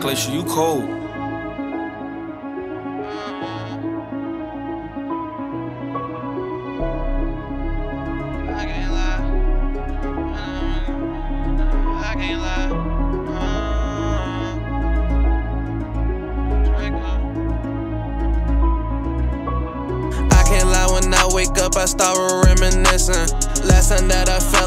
Glacier, you cold. I can't lie. I can't lie. I can't lie when I wake up, I start reminiscing. Last felt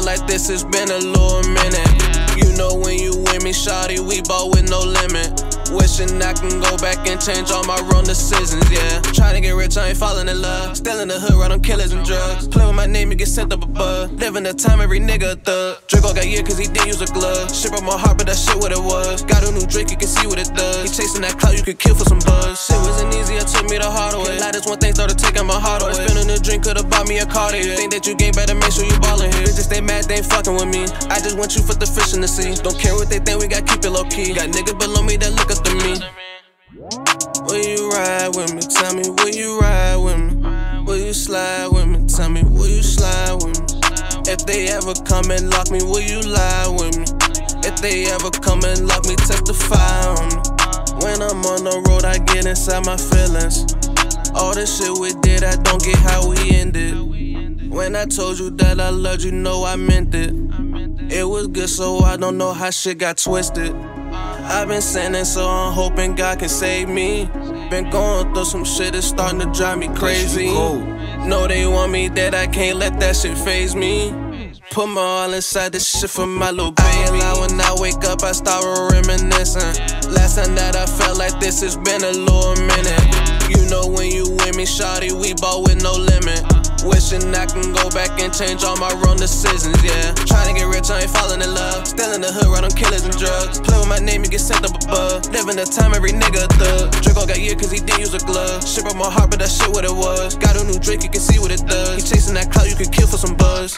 like this, it's been a little minute. You know when you with me, shawty, we bought with no limit. Wishing I can go back and change all my wrong decisions, yeah. Trying to get rich, I ain't falling in love. Still in the hood, right on killers and drugs. Play with my name, you get sent up above. Living the time, every nigga a thug. Draco got year cause he didn't use a glove. Shit broke my heart, but that shit what it was. Got a new Drake, you can see what it does. He chasing that clout, you could kill for some buzz. Shit wasn't easy, it took me the hard way. Like this one thing started taking my heart away. Spending a drink could've bought me a car to Think that you game better, make sure you ballin' here. Bitches, they mad, they ain't fucking with me. I just want you for the fish in the sea. Don't care what they think, we got keep it low key. Got niggas below me that look up to me. Will you ride with me? Tell me, will you ride with me? Will you slide with me? Tell me, will you slide with me? If they ever come and lock me, will you lie with me? If they ever come and lock me, testify on me. When I'm on the road, I get inside my feelings. All the shit we did, I don't get how we ended. When I told you that I loved you, know I meant it. It was good, so I don't know how shit got twisted. I've been sinning, so I'm hoping God can save me. Been going through some shit, it's starting to drive me crazy. Know they want me dead, I can't let that shit faze me. Put my all inside this shit for my little baby. I ain't lie, when I wake up, I start reminiscing. Last time that I felt like this, it's been a little minute. You know when you with me, shawty, we bought with no limit. Wishing I can go back and change all my wrong decisions, yeah. Trying to get in the hood, right on killers and drugs. Play with my name, you get sent up above. Living the time, every nigga a thug. Draco got year cause he did use a glove. Shit broke my heart, but that shit what it was. Got a new Drake, you can see what it does. He chasing that clout, you could kill for some buzz.